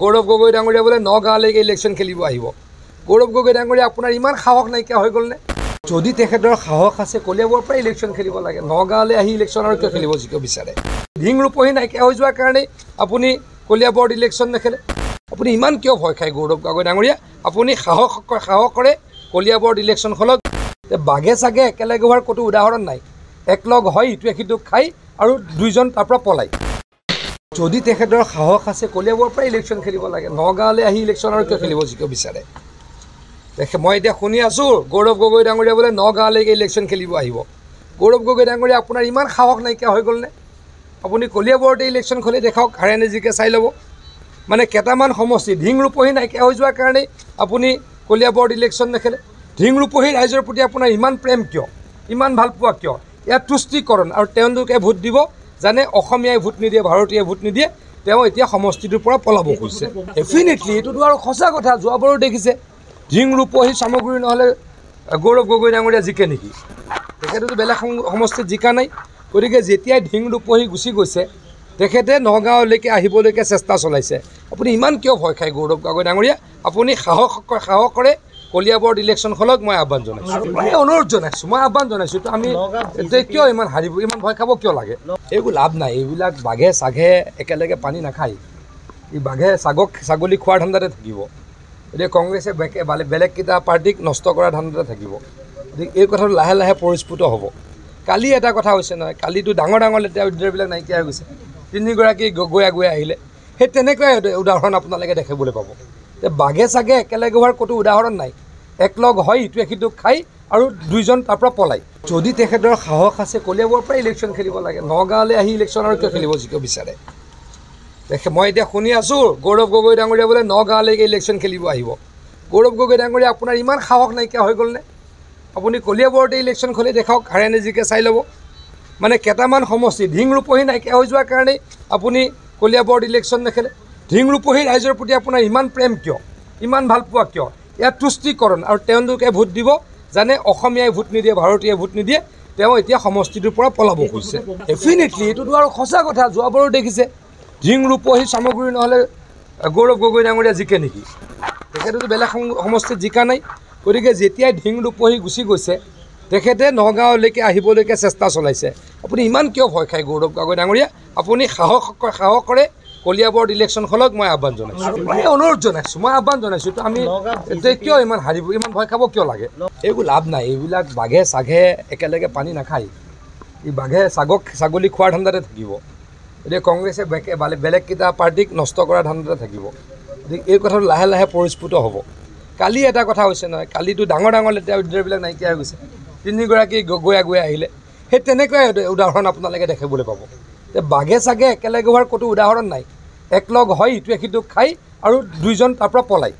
গৌৰৱ গগৈ ডাঙৰীয়া বোলে নগাঁৱলৈকে ইলেকশ্যন খেলিব আহিব। গৌৰৱ গগৈ ডাঙৰীয়া আপোনাৰ ইমান সাহস নাইকিয়া হৈ গ'লনে? যদি তেখেতৰ সাহস আছে কলিয়াবৰ পৰা ইলেকশ্যন খেলিব লাগে। নগাঁৱলৈ আহি ইলেকশ্যন আৰু কিয় খেলিব কিয় বিচাৰে? ঢিং ৰূপহী নাইকিয়া হৈ যোৱাৰ কাৰণেই আপুনি কলিয়াবৰত ইলেকশ্যন নেখেলে। আপুনি ইমান কিয় ভয় খায় গৌৰৱ গগৈ ডাঙৰীয়া? আপুনি সাহস সাহস কৰে কলিয়াবৰত ইলেকশ্যন খেলক বাঘে চাগে একেলগে হোৱাৰ ক'তো উদাহৰণ নাই। একলগ হয় ইটোৱে সিটোক খাই আৰু দুইজন তাৰ পৰা পলায়। যদি তেখেতৰ সাহস আছে কলিয়াবৰ পৰা ইলেকশ্যন খেলিব লাগে। নগাঁৱলৈ আহি ইলেকশ্যন আৰু কিয় খেলিব কিয় বিচাৰে? মই এতিয়া শুনি আছোঁ গৌৰৱ গগৈ ডাঙৰীয়া বোলে নগাঁৱলৈকে ইলেকশ্যন খেলিব আহিব। গৌৰৱ গগৈ ডাঙৰীয়া আপোনাৰ ইমান সাহস নাইকিয়া হৈ গ'লনে? আপুনি কলিয়াবৰতে ইলেকশ্যন খেলি দেখাওক হাৰে নেজিকে চাই ল'ব। মানে কেইটামান সমষ্টি ঢিং ৰূপহী নাইকিয়া হৈ যোৱাৰ কাৰণেই আপুনি কলিয়াবৰত ইলেকশ্যন নেখেলে। ঢিং ৰূপহী ৰাইজৰ প্ৰতি আপোনাৰ ইমান প্ৰেম কিয়? ইমান ভাল পোৱা কিয়? ইয়াত তুষ্টিকৰণ আৰু তেওঁলোকে ভোট দিব। জানে অসমীয়াই ভোট নিদিয়ে ভাৰতীয় ভোট নিদিয়ে তেওঁ এতিয়া সমষ্টিটোৰ পৰা পলাব খুজিছে। ডেফিনেটলি এইটোতো আৰু সঁচা কথা যোৱাবাৰো দেখিছে। ঢিং ৰূপহী সামগ্ৰী নহ'লে গৌৰৱ গগৈ ডাঙৰীয়া জিকে নেকি? তেখেতেতো বেলেগ সম- সমষ্টিত জিকা নাই। গতিকে যেতিয়াই ঢিং ৰূপহী গুচি গৈছে তেখেতে নগাঁৱলৈকে আহিবলৈকে চেষ্টা চলাইছে। আপুনি ইমান কিয় ভয় খায় গৌৰৱ গগৈ ডাঙৰীয়া? আপুনি সাহস সাহস কৰে কলিয়াবৰত ইলেকশ্যন খেলক মই আহ্বান জনাইছোঁ। মই অনুৰোধ জনাইছোঁ মই আহ্বান জনাইছোঁ আমি এতিয়া কিয় ইমান হাৰিব ইমান ভয় খাব কিয় লাগে? এইবোৰ লাভ নাই এইবিলাক বাঘে চাঘে একেলগে পানী নাখায়। ই বাঘে ছাগক ছাগলী খোৱাৰ ধান্দাতে থাকিব। এতিয়া কংগ্ৰেছে বেলেগ বেলেগকেইটা পাৰ্টীক নষ্ট কৰাৰ ধান্দাতে থাকিব। গতিকে এই কথাটো লাহে লাহে পৰিস্ফুট হ'ব। কালি এটা কথা হৈছে নহয় কালিতো ডাঙৰ ডাঙৰ লেতেৰা উদ্যোগবিলাক নাইকিয়া হৈ গৈছে। তিনিগৰাকী গগৈ আগুৱাই আহিলে। সেই তেনেকুৱাই উদ- উদাহৰণ আপোনালোকে দেখিবলৈ পাব। যে বাঘে চাগে একেলগে হোৱাৰ ক'তো উদাহৰণ নাই। একলগ হয় ইটোৱে সিটোক খাই আৰু দুইজন তাৰ পৰা পলায়। যদি তেখেতৰ সাহস আছে কলিয়াবৰ পৰা ইলেকশ্যন খেলিব লাগে। নগাঁৱলৈ আহি ইলেকশ্যন আৰু কিয় খেলিব কিয় বিচাৰে? মই এতিয়া শুনি আছোঁ গৌৰৱ গগৈ ডাঙৰীয়া বোলে নগাঁৱলৈকে ইলেকশ্যন খেলিব আহিব। গৌৰৱ গগৈ ডাঙৰীয়া আপোনাৰ ইমান সাহস নাইকিয়া হৈ গ'লনে? আপুনি কলিয়াবৰতে ইলেকশ্যন খেলি দেখাওক হাৰে নেজিকে চাই ল'ব। মানে কেইটামান সমষ্টি ঢিং ৰূপহী নাইকিয়া হৈ যোৱাৰ কাৰণেই আপুনি কলিয়াবৰত ইলেকশ্যন নেখেলে। ঢিং ৰূপহী ৰাইজৰ প্ৰতি আপোনাৰ ইমান প্ৰেম কিয়? ইমান ভাল পোৱা কিয়? ইয়াত তুষ্টিকৰণ আৰু তেওঁলোকে ভোট দিব জানে অসমীয়াই ভোট নিদিয়ে ভাৰতীয় ভোট নিদিয়ে তেওঁ এতিয়া সমষ্টিটোৰ পৰা পলাব খুজিছে। ডেফিনেটলি এইটোতো আৰু সঁচা কথা যোৱাবাৰো দেখিছে। ঢিং ৰূপহী সামগ্ৰী নহ'লে গৌৰৱ গগৈ ডাঙৰীয়া জিকে নেকি? তেখেতেতো বেলেগ সম- সমষ্টিত জিকা নাই। গতিকে যেতিয়াই ঢিং ৰূপহী গুচি গৈছে তেখেতে নগাঁৱলৈকে আহিবলৈকে চেষ্টা চলাইছে। আপুনি ইমান কিয় ভয় খায় গৌৰৱ গগৈ ডাঙৰীয়া? আপুনি সাহস সাহস কৰে কলিয়াবৰত ইলেকশ্যন খেলক মই আহ্বান জনাইছোঁ। মই অনুৰোধ জনাইছোঁ মই আহ্বান জনাইছোঁ তো আমি এতিয়া কিয় ইমান হাৰিব ইমান ভয় খাব কিয় লাগে? এইবোৰ লাভ নাই এইবিলাক বাঘে চাঘে একেলগে পানী নাখায়। ই বাঘে ছাগক ছাগলী খোৱাৰ ধান্দাতে থাকিব। এতিয়া কংগ্ৰেছে বেলেগ বেলেগকেইটা পাৰ্টীক নষ্ট কৰাৰ ধান্দাতে থাকিব। গতিকে এই কথাটো লাহে লাহে পৰিস্ফুট হ'ব। কালি এটা কথা হৈছে নহয় কালিতো ডাঙৰ ডাঙৰ লেতেৰা উদ্যোগবিলাক নাইকিয়া হৈ গৈছে। তিনিগৰাকী গগৈ আগুৱাই আহিলে। সেই তেনেকুৱাই উদ- উদাহৰণ আপোনালোকে দেখিবলৈ পাব। যে বাঘে চাগে একেলগে হোৱাৰ ক'তো উদাহৰণ নাই। একলগ হয় ইটোৱে সিটোক খাই আৰু দুইজন তাৰ পৰা পলায়।